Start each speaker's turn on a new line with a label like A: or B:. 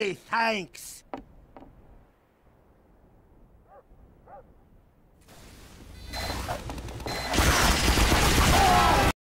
A: Thanks.